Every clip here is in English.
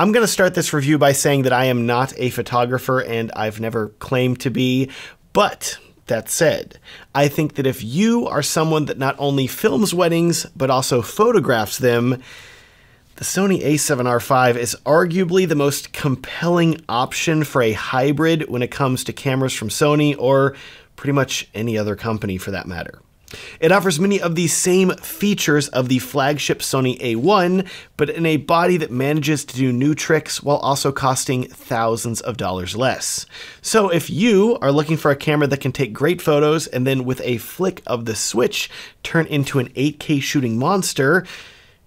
I'm going to start this review by saying that I am not a photographer and I've never claimed to be, but that said, I think that if you are someone that not only films weddings, but also photographs them, the Sony a7R5 is arguably the most compelling option for a hybrid when it comes to cameras from Sony or pretty much any other company for that matter. It offers many of the same features of the flagship Sony A1, but in a body that manages to do new tricks while also costing thousands of dollars less. So if you are looking for a camera that can take great photos and then with a flick of the switch turn into an 8K shooting monster,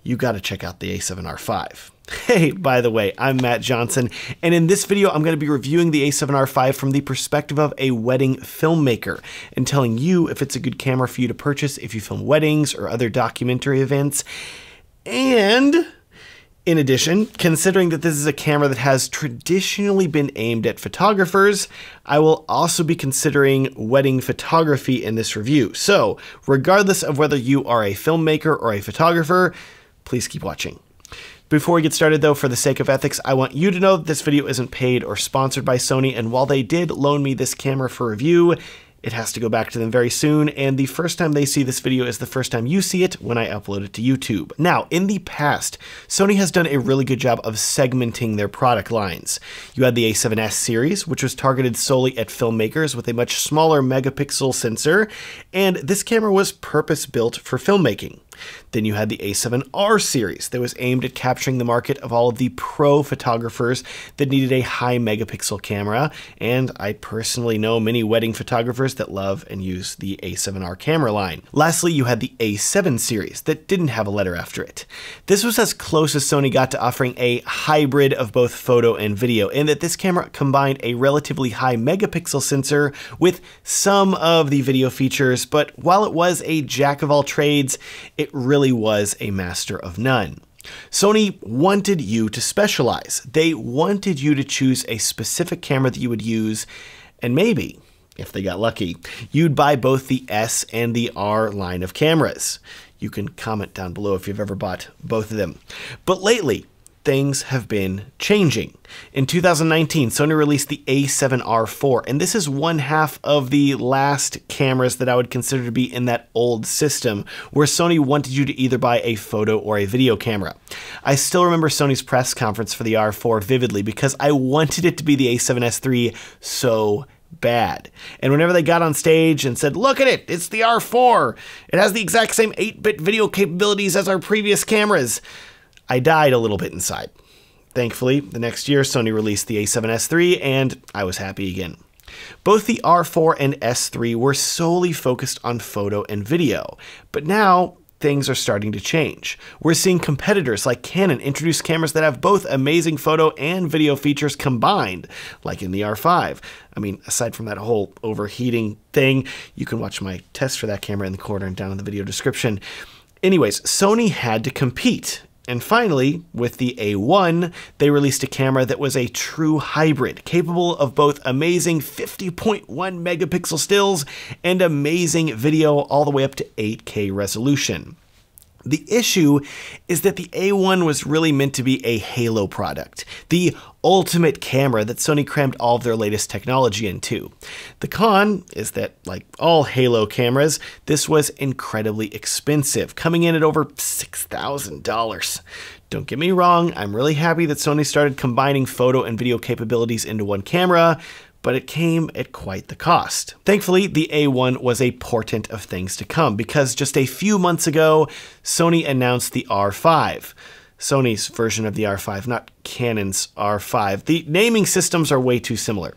you got to check out the A7R5. Hey, by the way, I'm Matt Johnson, and in this video, I'm going to be reviewing the A7R5 from the perspective of a wedding filmmaker and telling you if it's a good camera for you to purchase if you film weddings or other documentary events. And in addition, considering that this is a camera that has traditionally been aimed at photographers, I will also be considering wedding photography in this review. So, regardless of whether you are a filmmaker or a photographer, Please keep watching. Before we get started though, for the sake of ethics, I want you to know that this video isn't paid or sponsored by Sony, and while they did loan me this camera for review, it has to go back to them very soon, and the first time they see this video is the first time you see it when I upload it to YouTube. Now, in the past, Sony has done a really good job of segmenting their product lines. You had the A7S series, which was targeted solely at filmmakers with a much smaller megapixel sensor, and this camera was purpose-built for filmmaking. Then you had the A7R series that was aimed at capturing the market of all of the pro photographers that needed a high megapixel camera, and I personally know many wedding photographers that love and use the A7R camera line. Lastly, you had the A7 series that didn't have a letter after it. This was as close as Sony got to offering a hybrid of both photo and video, in that this camera combined a relatively high megapixel sensor with some of the video features, but while it was a jack of all trades, it really was a master of none. Sony wanted you to specialize. They wanted you to choose a specific camera that you would use, and maybe, if they got lucky, you'd buy both the S and the R line of cameras. You can comment down below if you've ever bought both of them. But lately, things have been changing. In 2019, Sony released the A7R4, and this is one half of the last cameras that I would consider to be in that old system, where Sony wanted you to either buy a photo or a video camera. I still remember Sony's press conference for the R4 vividly because I wanted it to be the A7S III so bad. And whenever they got on stage and said, look at it, it's the R4, it has the exact same 8-bit video capabilities as our previous cameras, I died a little bit inside. Thankfully, the next year Sony released the A7S III and I was happy again. Both the R4 and S3 were solely focused on photo and video, but now things are starting to change. We're seeing competitors like Canon introduce cameras that have both amazing photo and video features combined, like in the R5. I mean, aside from that whole overheating thing, you can watch my test for that camera in the corner and down in the video description. Anyways, Sony had to compete, and finally, with the A1, they released a camera that was a true hybrid, capable of both amazing 50.1 megapixel stills and amazing video all the way up to 8K resolution. The issue is that the A1 was really meant to be a Halo product, the ultimate camera that Sony crammed all of their latest technology into. The con is that, like all Halo cameras, this was incredibly expensive, coming in at over $6,000. Don't get me wrong, I'm really happy that Sony started combining photo and video capabilities into one camera, but it came at quite the cost. Thankfully, the A1 was a portent of things to come because just a few months ago, Sony announced the R5. Sony's version of the R5, not Canon's R5. The naming systems are way too similar.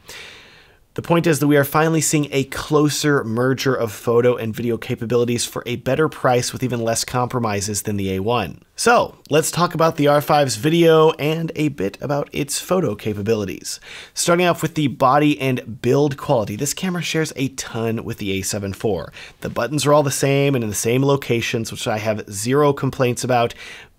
The point is that we are finally seeing a closer merger of photo and video capabilities for a better price with even less compromises than the A1. So, let's talk about the R5's video and a bit about its photo capabilities. Starting off with the body and build quality, this camera shares a ton with the A7 IV. The buttons are all the same and in the same locations, which I have zero complaints about,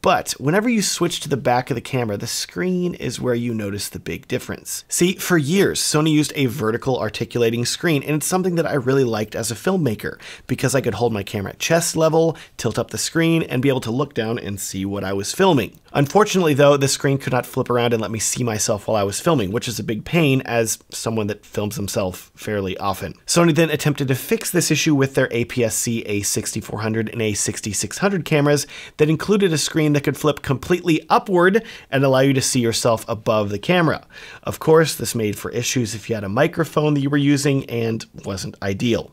But whenever you switch to the back of the camera, the screen is where you notice the big difference. See, for years, Sony used a vertical articulating screen, and it's something that I really liked as a filmmaker because I could hold my camera at chest level, tilt up the screen, and be able to look down and see what I was filming. Unfortunately, though, the screen could not flip around and let me see myself while I was filming, which is a big pain as someone that films himself fairly often. Sony then attempted to fix this issue with their APS-C A6400 and A6600 cameras that included a screen that could flip completely upward and allow you to see yourself above the camera. Of course, this made for issues if you had a microphone that you were using and wasn't ideal.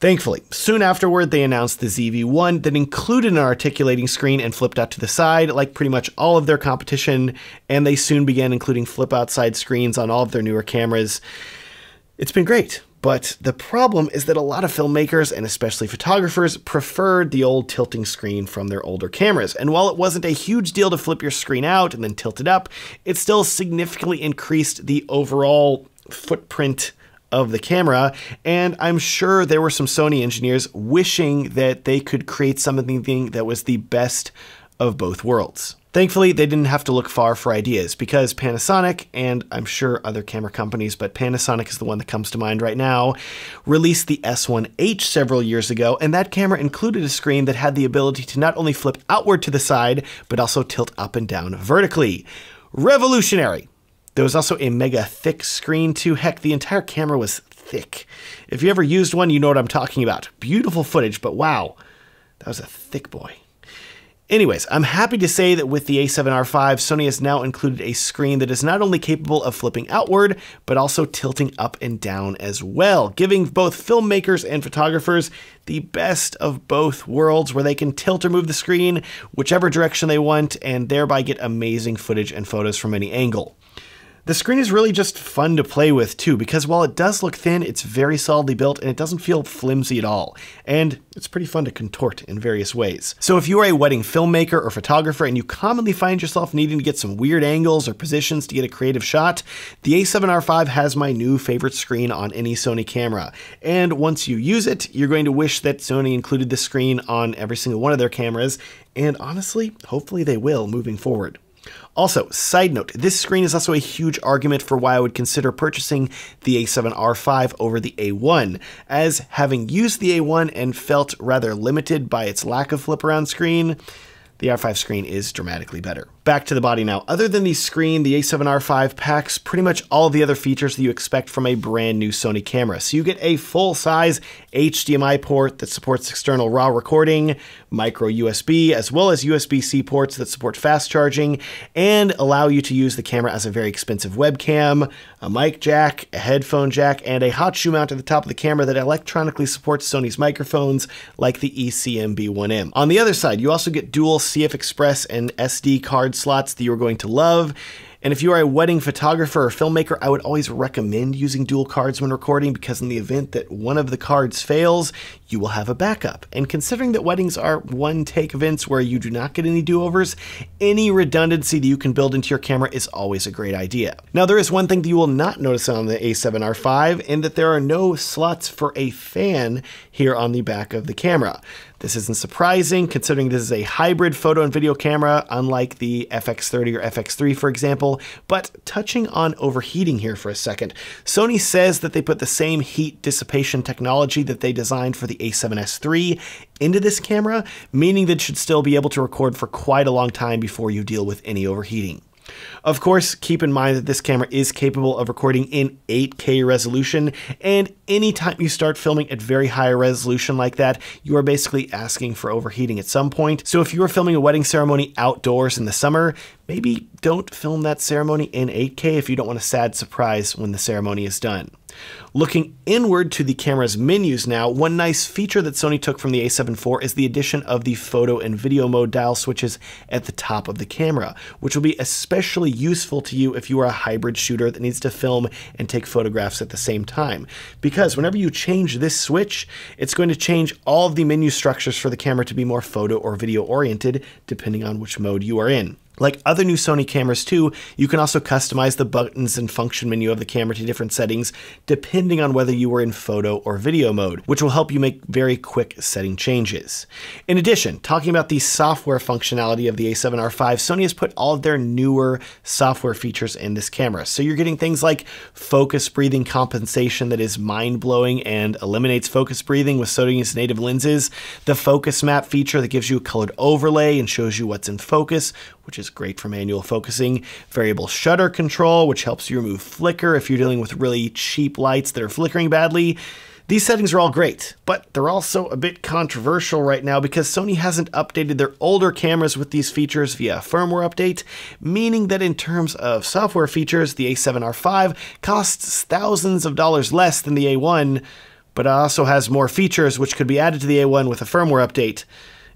Thankfully, soon afterward, they announced the ZV-1 that included an articulating screen and flipped out to the side, like pretty much all of their competition, and they soon began including flip outside screens on all of their newer cameras. It's been great. But the problem is that a lot of filmmakers, and especially photographers, preferred the old tilting screen from their older cameras. And while it wasn't a huge deal to flip your screen out and then tilt it up, it still significantly increased the overall footprint of the camera, and I'm sure there were some Sony engineers wishing that they could create something that was the best of both worlds. Thankfully, they didn't have to look far for ideas because Panasonic, and I'm sure other camera companies, but Panasonic is the one that comes to mind right now, released the S1H several years ago, and that camera included a screen that had the ability to not only flip outward to the side, but also tilt up and down vertically. Revolutionary! There was also a mega thick screen too. Heck, the entire camera was thick. If you ever used one, you know what I'm talking about. Beautiful footage, but wow, that was a thick boy. Anyways, I'm happy to say that with the A7R5, Sony has now included a screen that is not only capable of flipping outward, but also tilting up and down as well, giving both filmmakers and photographers the best of both worlds where they can tilt or move the screen whichever direction they want and thereby get amazing footage and photos from any angle. The screen is really just fun to play with too, because while it does look thin, it's very solidly built and it doesn't feel flimsy at all. And it's pretty fun to contort in various ways. So if you are a wedding filmmaker or photographer and you commonly find yourself needing to get some weird angles or positions to get a creative shot, the A7R5 has my new favorite screen on any Sony camera. And once you use it, you're going to wish that Sony included this screen on every single one of their cameras, and honestly, hopefully they will moving forward. Also, side note, this screen is also a huge argument for why I would consider purchasing the A7R5 over the A1, as having used the A1 and felt rather limited by its lack of flip around screen, the R5 screen is dramatically better. Back to the body now. Other than the screen, the A7R5 packs pretty much all the other features that you expect from a brand new Sony camera. So you get a full-size HDMI port that supports external RAW recording, micro USB, as well as USB-C ports that support fast charging and allow you to use the camera as a very expensive webcam, a mic jack, a headphone jack, and a hot shoe mount at the top of the camera that electronically supports Sony's microphones like the ECM B1M. On the other side, you also get dual CF Express and SD card slots that you're going to love. And if you are a wedding photographer or filmmaker, I would always recommend using dual cards when recording because in the event that one of the cards fails, you will have a backup. And considering that weddings are one take events where you do not get any do overs, any redundancy that you can build into your camera is always a great idea. Now, there is one thing that you will not notice on the A7R5, and that there are no slots for a fan here on the back of the camera. This isn't surprising considering this is a hybrid photo and video camera, unlike the FX30 or FX3, for example. But touching on overheating here for a second, Sony says that they put the same heat dissipation technology that they designed for the A7S III into this camera, meaning that it should still be able to record for quite a long time before you deal with any overheating. Of course, keep in mind that this camera is capable of recording in 8K resolution, and anytime you start filming at very high resolution like that, you are basically asking for overheating at some point. So if you are filming a wedding ceremony outdoors in the summer, maybe don't film that ceremony in 8K if you don't want a sad surprise when the ceremony is done. Looking inward to the camera's menus now, one nice feature that Sony took from the a7 IV is the addition of the photo and video mode dial switches at the top of the camera, which will be especially useful to you if you are a hybrid shooter that needs to film and take photographs at the same time. Because whenever you change this switch, it's going to change all of the menu structures for the camera to be more photo or video oriented, depending on which mode you are in. Like other new Sony cameras too, you can also customize the buttons and function menu of the camera to different settings depending on whether you were in photo or video mode, which will help you make very quick setting changes. In addition, talking about the software functionality of the a7R5, Sony has put all of their newer software features in this camera. So you're getting things like focus breathing compensation that is mind-blowing and eliminates focus breathing with Sony's native lenses, the focus map feature that gives you a colored overlay and shows you what's in focus, which is great for manual focusing, variable shutter control, which helps you remove flicker if you're dealing with really cheap lights that are flickering badly. These settings are all great, but they're also a bit controversial right now because Sony hasn't updated their older cameras with these features via firmware update, meaning that in terms of software features, the A7R5 costs thousands of dollars less than the A1, but also has more features which could be added to the A1 with a firmware update.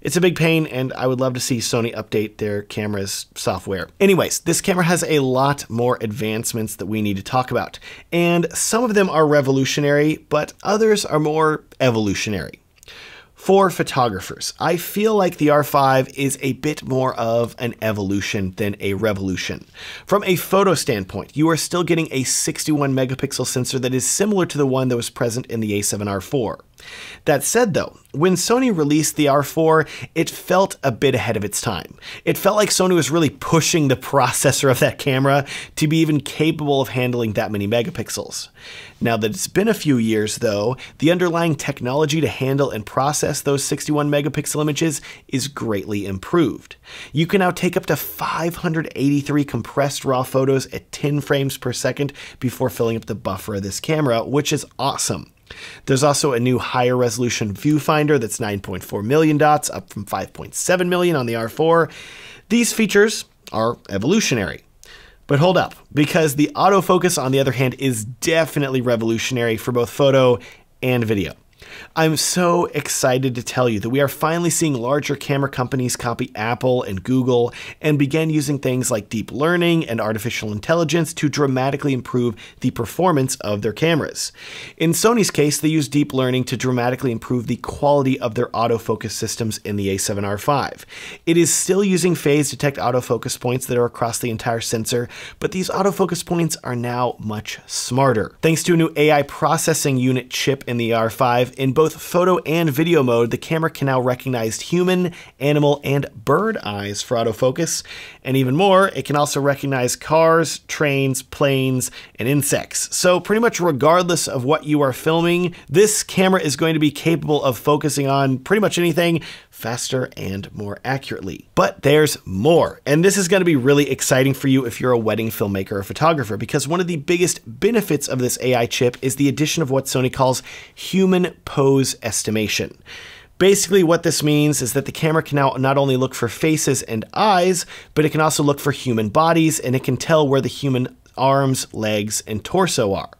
It's a big pain, and I would love to see Sony update their camera's software. Anyways, this camera has a lot more advancements that we need to talk about, and some of them are revolutionary, but others are more evolutionary. For photographers, I feel like the R5 is a bit more of an evolution than a revolution. From a photo standpoint, you are still getting a 61 megapixel sensor that is similar to the one that was present in the A7R4. That said, though, when Sony released the R4, it felt a bit ahead of its time. It felt like Sony was really pushing the processor of that camera to be even capable of handling that many megapixels. Now that it's been a few years, though, the underlying technology to handle and process those 61 megapixel images is greatly improved. You can now take up to 583 compressed RAW photos at 10 frames per second before filling up the buffer of this camera, which is awesome. There's also a new higher resolution viewfinder that's 9.4 million dots, up from 5.7 million on the R4. These features are evolutionary. But hold up, because the autofocus, on the other hand, is definitely revolutionary for both photo and video. I'm so excited to tell you that we are finally seeing larger camera companies copy Apple and Google and begin using things like deep learning and artificial intelligence to dramatically improve the performance of their cameras. In Sony's case, they use deep learning to dramatically improve the quality of their autofocus systems in the A7R5. It is still using phase detect autofocus points that are across the entire sensor, but these autofocus points are now much smarter. Thanks to a new AI processing unit chip in the R5, in both photo and video mode, the camera can now recognize human, animal, and bird eyes for autofocus. And even more, it can also recognize cars, trains, planes, and insects. So pretty much regardless of what you are filming, this camera is going to be capable of focusing on pretty much anything faster and more accurately. But there's more, and this is going to be really exciting for you if you're a wedding filmmaker or photographer, because one of the biggest benefits of this AI chip is the addition of what Sony calls human pose estimation. Basically, what this means is that the camera can now not only look for faces and eyes, but it can also look for human bodies, and it can tell where the human arms, legs, and torso are.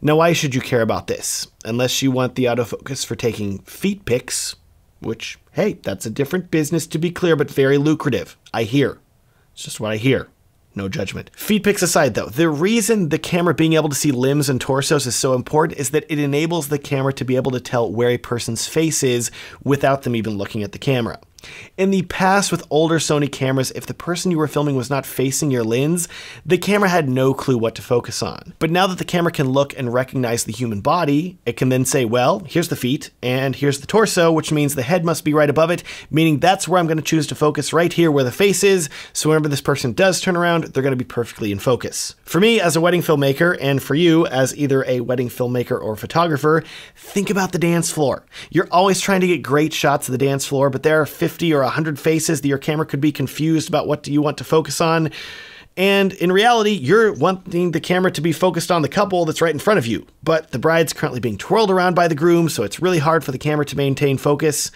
Now, why should you care about this? Unless you want the autofocus for taking feet pics, which, hey, that's a different business to be clear, but very lucrative. I hear. It's just what I hear. No judgment. Feet pics aside, though, the reason the camera being able to see limbs and torsos is so important is that it enables the camera to be able to tell where a person's face is without them even looking at the camera. In the past, with older Sony cameras, if the person you were filming was not facing your lens, the camera had no clue what to focus on. But now that the camera can look and recognize the human body, it can then say, well, here's the feet, and here's the torso, which means the head must be right above it, meaning that's where I'm going to choose to focus right here where the face is, so whenever this person does turn around, they're going to be perfectly in focus. For me, as a wedding filmmaker, and for you, as either a wedding filmmaker or photographer, think about the dance floor. You're always trying to get great shots of the dance floor, but there are 50 50 or 100 faces that your camera could be confused about what do you want to focus on. And in reality, you're wanting the camera to be focused on the couple that's right in front of you. But the bride's currently being twirled around by the groom, so it's really hard for the camera to maintain focus.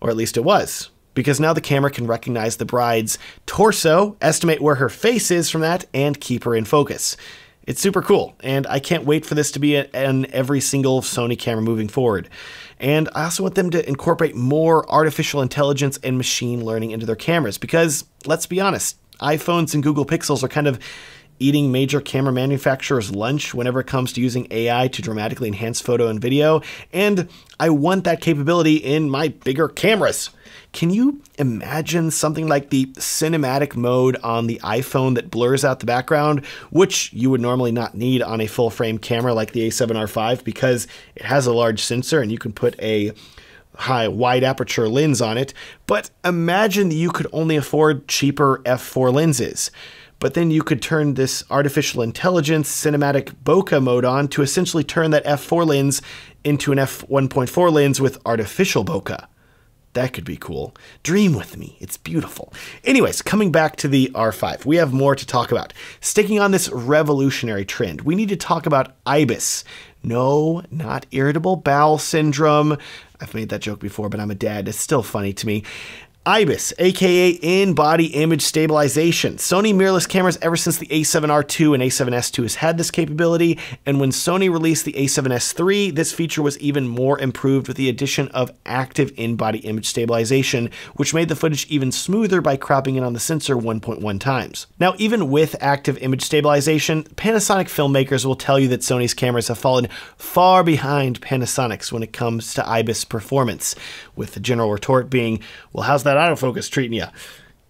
Or at least it was. Because now the camera can recognize the bride's torso, estimate where her face is from that, and keep her in focus. It's super cool, and I can't wait for this to be in every single Sony camera moving forward. And I also want them to incorporate more artificial intelligence and machine learning into their cameras because, let's be honest, iPhones and Google Pixels are kind of eating major camera manufacturers' lunch whenever it comes to using AI to dramatically enhance photo and video, and I want that capability in my bigger cameras. Can you imagine something like the cinematic mode on the iPhone that blurs out the background, which you would normally not need on a full frame camera like the A7R5 because it has a large sensor and you can put a high wide aperture lens on it. But imagine that you could only afford cheaper f4 lenses. But then you could turn this artificial intelligence cinematic bokeh mode on to essentially turn that f4 lens into an f1.4 lens with artificial bokeh. That could be cool. Dream with me. It's beautiful. Anyways, coming back to the R5, we have more to talk about. Sticking on this revolutionary trend, we need to talk about IBIS. No, not irritable bowel syndrome. I've made that joke before, but I'm a dad. It's still funny to me. IBIS, aka in body image stabilization. Sony mirrorless cameras ever since the a7R2 and a7S2 has had this capability, and when Sony released the a7S3, this feature was even more improved with the addition of active in body image stabilization, which made the footage even smoother by cropping in on the sensor 1.1 times. Now, even with active image stabilization, Panasonic filmmakers will tell you that Sony's cameras have fallen far behind Panasonic's when it comes to IBIS performance, with the general retort being, well, how's that? That autofocus treating you?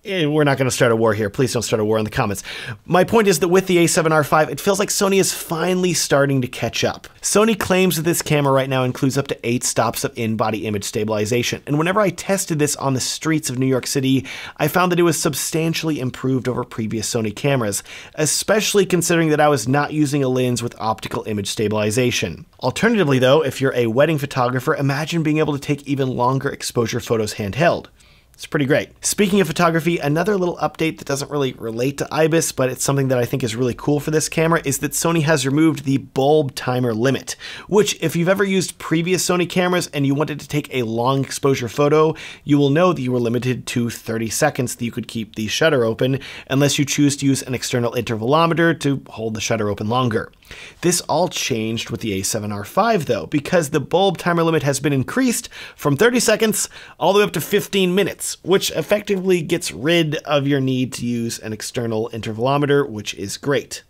Eh, we're not going to start a war here. Please don't start a war in the comments. My point is that with the A7R5, it feels like Sony is finally starting to catch up. Sony claims that this camera right now includes up to eight stops of in-body image stabilization, and whenever I tested this on the streets of New York City, I found that it was substantially improved over previous Sony cameras, especially considering that I was not using a lens with optical image stabilization. Alternatively though, if you're a wedding photographer, imagine being able to take even longer exposure photos handheld. It's pretty great. Speaking of photography, another little update that doesn't really relate to IBIS, but it's something that I think is really cool for this camera, is that Sony has removed the bulb timer limit, which if you've ever used previous Sony cameras and you wanted to take a long exposure photo, you will know that you were limited to 30 seconds that you could keep the shutter open, unless you choose to use an external intervalometer to hold the shutter open longer. This all changed with the A7R5 though, because the bulb timer limit has been increased from 30 seconds all the way up to 15 minutes, which effectively gets rid of your need to use an external intervalometer, which is great.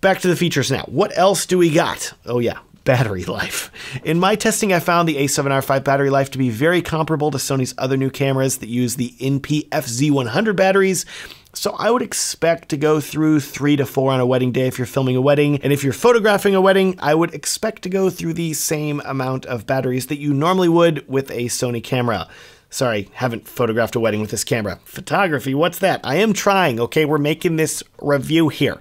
Back to the features now. What else do we got? Oh yeah, battery life. In my testing, I found the A7R5 battery life to be very comparable to Sony's other new cameras that use the NP FZ100 batteries, so I would expect to go through three to four on a wedding day if you're filming a wedding. And if you're photographing a wedding, I would expect to go through the same amount of batteries that you normally would with a Sony camera. Sorry, haven't photographed a wedding with this camera. Photography, what's that? I am trying, okay? We're making this review here.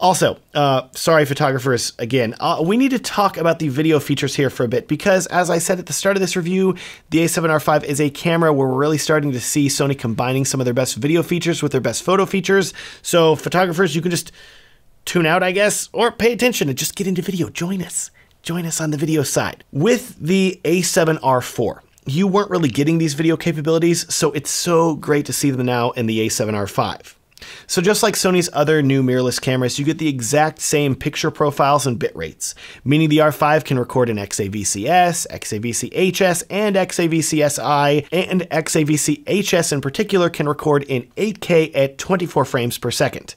Also, uh, sorry, photographers, again, uh, we need to talk about the video features here for a bit because, as I said at the start of this review, the A7R5 is a camera where we're really starting to see Sony combining some of their best video features with their best photo features. So, photographers, you can just tune out, I guess, or pay attention and just get into video. Join us. Join us on the video side. With the A7R4, you weren't really getting these video capabilities, so it's so great to see them now in the A7R5. So just like Sony's other new mirrorless cameras, you get the exact same picture profiles and bit rates, meaning the R5 can record in XAVC-S, XAVC-HS, and XAVC-SI, and XAVC-HS in particular can record in 8K at 24 frames per second.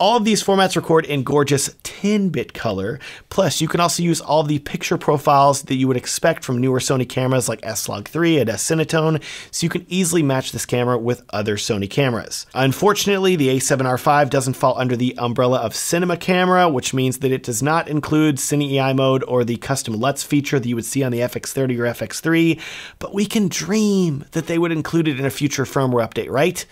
All of these formats record in gorgeous 10-bit color, plus you can also use all the picture profiles that you would expect from newer Sony cameras like S-Log3 and S-Cinetone, so you can easily match this camera with other Sony cameras. Unfortunately, the A7R5 doesn't fall under the umbrella of cinema camera, which means that it does not include Cine EI mode or the custom LUTs feature that you would see on the FX30 or FX3, but we can dream that they would include it in a future firmware update, right?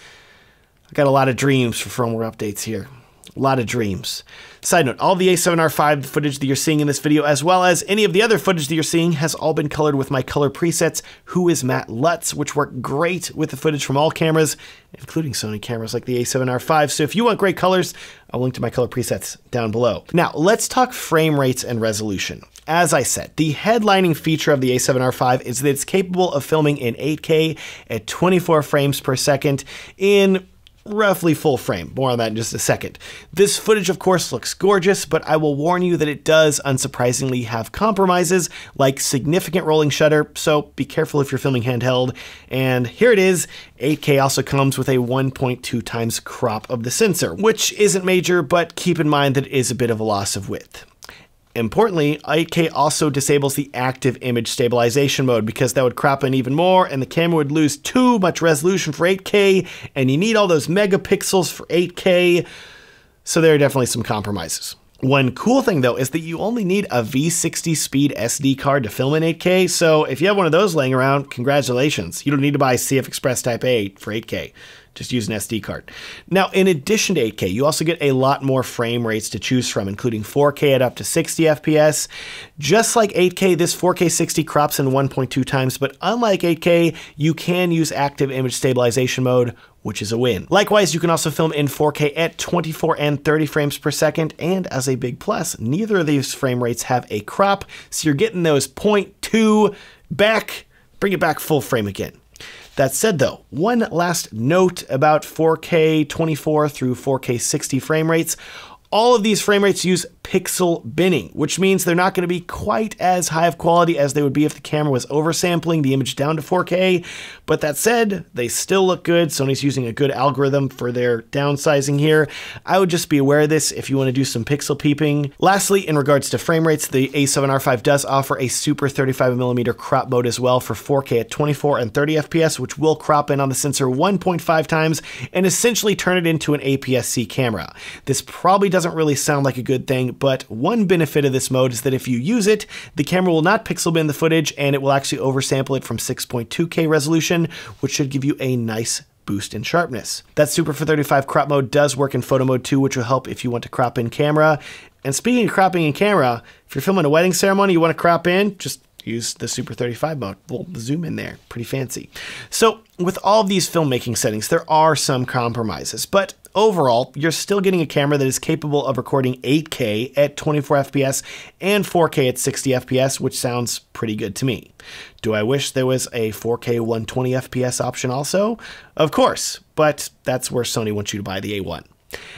I got a lot of dreams for firmware updates here. A lot of dreams. Side note, all the A7R5 footage that you're seeing in this video, as well as any of the other footage that you're seeing, has all been colored with my color presets, Who is Matt LUTs, which work great with the footage from all cameras, including Sony cameras like the A7R5. So if you want great colors, I'll link to my color presets down below. Now, let's talk frame rates and resolution. As I said, the headlining feature of the A7R5 is that it's capable of filming in 8K at 24 frames per second in roughly full frame. More on that in just a second. This footage, of course, looks gorgeous, but I will warn you that it does, unsurprisingly, have compromises like significant rolling shutter, so be careful if you're filming handheld. And here it is 8K also comes with a 1.2 times crop of the sensor, which isn't major, but keep in mind that it is a bit of a loss of width. Importantly, 8K also disables the active image stabilization mode because that would crop in even more and the camera would lose too much resolution for 8K and you need all those megapixels for 8K. So there are definitely some compromises. One cool thing though is that you only need a V60 speed SD card to film in 8K, so if you have one of those laying around, congratulations. You don't need to buy CF Express Type A for 8K. Just use an SD card. Now, in addition to 8K, you also get a lot more frame rates to choose from, including 4K at up to 60 FPS. Just like 8K, this 4K 60 crops in 1.2 times, but unlike 8K, you can use active image stabilization mode which is a win. Likewise, you can also film in 4K at 24 and 30 frames per second, and as a big plus, neither of these frame rates have a crop, so you're getting those 0.2 back, bring it back full frame again. That said, though, one last note about 4K 24 through 4K 60 frame rates. All of these frame rates use pixel binning, which means they're not going to be quite as high of quality as they would be if the camera was oversampling the image down to 4K. But that said, they still look good. Sony's using a good algorithm for their downsizing here. I would just be aware of this if you want to do some pixel peeping. Lastly, in regards to frame rates, the A7R5 does offer a super 35mm crop mode as well for 4K at 24 and 30 FPS, which will crop in on the sensor 1.5 times and essentially turn it into an APS-C camera. This probably doesn't really sound like a good thing, but one benefit of this mode is that if you use it, the camera will not pixel bin the footage and it will actually oversample it from 6.2K resolution, which should give you a nice boost in sharpness. That Super for 35 crop mode does work in photo mode too, which will help if you want to crop in camera. And speaking of cropping in camera, if you're filming a wedding ceremony, you want to crop in, just use the Super 35 mode. We'll zoom in there, pretty fancy. So with all of these filmmaking settings, there are some compromises, but overall, you're still getting a camera that is capable of recording 8K at 24 FPS and 4K at 60 FPS, which sounds pretty good to me. Do I wish there was a 4K 120 FPS option also? Of course, but that's where Sony wants you to buy the A1.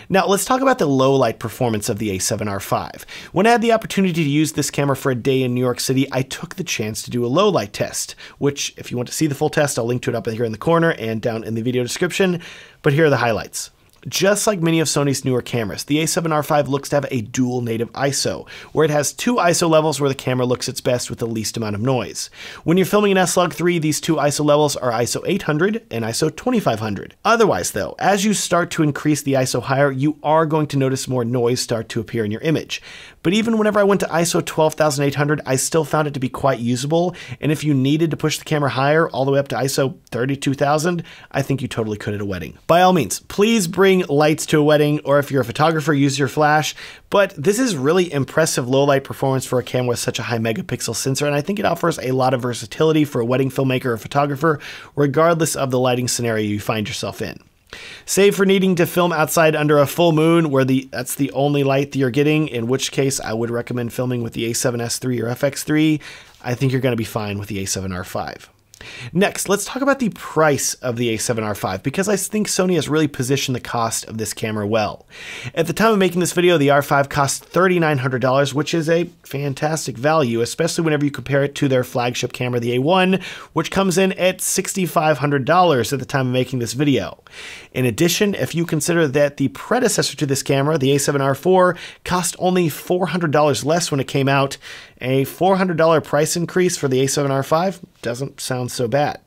Now, let's talk about the low light performance of the A7R5. When I had the opportunity to use this camera for a day in New York City, I took the chance to do a low light test, which, if you want to see the full test, I'll link to it up here in the corner and down in the video description. But here are the highlights. Just like many of Sony's newer cameras, the A7R5 looks to have a dual native ISO, where it has two ISO levels where the camera looks its best with the least amount of noise. When you're filming an S-Log3, these two ISO levels are ISO 800 and ISO 2500. Otherwise though, as you start to increase the ISO higher, you are going to notice more noise start to appear in your image. But even whenever I went to ISO 12800, I still found it to be quite usable, and if you needed to push the camera higher, all the way up to ISO 32000, I think you totally could at a wedding. By all means, please bring lights to a wedding, or if you're a photographer, use your flash, but this is really impressive low light performance for a camera with such a high megapixel sensor, and I think it offers a lot of versatility for a wedding filmmaker or photographer, regardless of the lighting scenario you find yourself in. Save for needing to film outside under a full moon where the that's the only light that you're getting, in which case I would recommend filming with the A7S3 or FX3. I think you're going to be fine with the A7R5. Next, let's talk about the price of the A7R5 because I think Sony has really positioned the cost of this camera well. At the time of making this video, the R5 cost $3,900, which is a fantastic value, especially whenever you compare it to their flagship camera, the A1, which comes in at $6,500 at the time of making this video. In addition, if you consider that the predecessor to this camera, the A7R4, cost only $400 less when it came out, a $400 price increase for the A7R5 doesn't sound so bad.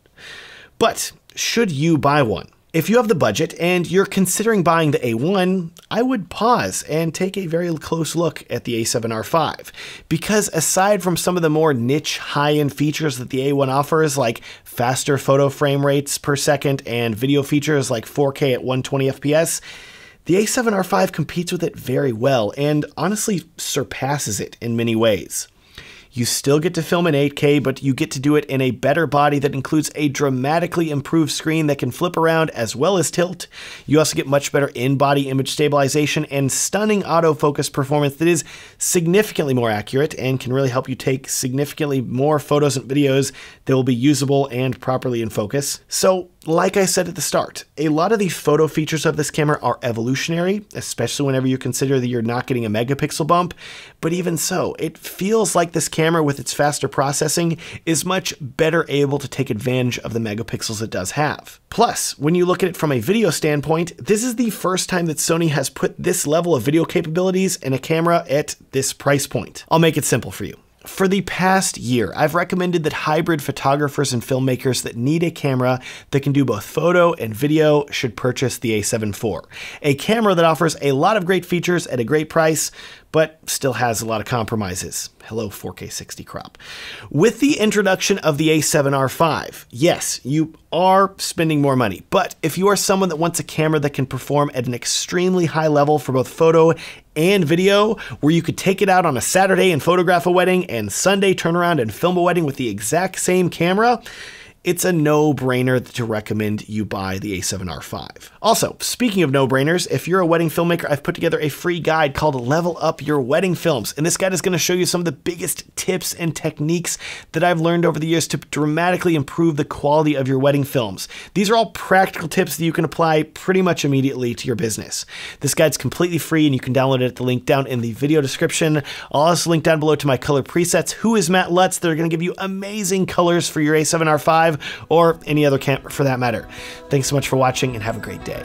But should you buy one? If you have the budget and you're considering buying the A1, I would pause and take a very close look at the A7R5. Because aside from some of the more niche high end features that the A1 offers, like faster photo frame rates per second and video features like 4K at 120 FPS, the A7R5 competes with it very well and honestly surpasses it in many ways. You still get to film in 8K, but you get to do it in a better body that includes a dramatically improved screen that can flip around as well as tilt. You also get much better in-body image stabilization and stunning autofocus performance that is significantly more accurate and can really help you take significantly more photos and videos that will be usable and properly in focus. So like I said at the start, a lot of the photo features of this camera are evolutionary, especially whenever you consider that you're not getting a megapixel bump. But even so, it feels like this camera with its faster processing is much better able to take advantage of the megapixels it does have. Plus, when you look at it from a video standpoint, this is the first time that Sony has put this level of video capabilities in a camera at this price point. I'll make it simple for you. For the past year, I've recommended that hybrid photographers and filmmakers that need a camera that can do both photo and video should purchase the a7 IV, a camera that offers a lot of great features at a great price, but still has a lot of compromises. Hello, 4K 60 crop. With the introduction of the A7R5, yes, you are spending more money, but if you are someone that wants a camera that can perform at an extremely high level for both photo and video, where you could take it out on a Saturday and photograph a wedding, and Sunday turn around and film a wedding with the exact same camera, it's a no-brainer to recommend you buy the A7R5. Also, speaking of no-brainers, if you're a wedding filmmaker, I've put together a free guide called Level Up Your Wedding Films, and this guide is going to show you some of the biggest tips and techniques that I've learned over the years to dramatically improve the quality of your wedding films. These are all practical tips that you can apply pretty much immediately to your business. This guide's completely free and you can download it at the link down in the video description. I'll also link down below to my color presets, Who is Matt LUTs, They're going to give you amazing colors for your A7R5 or any other camp for that matter. Thanks so much for watching and have a great day.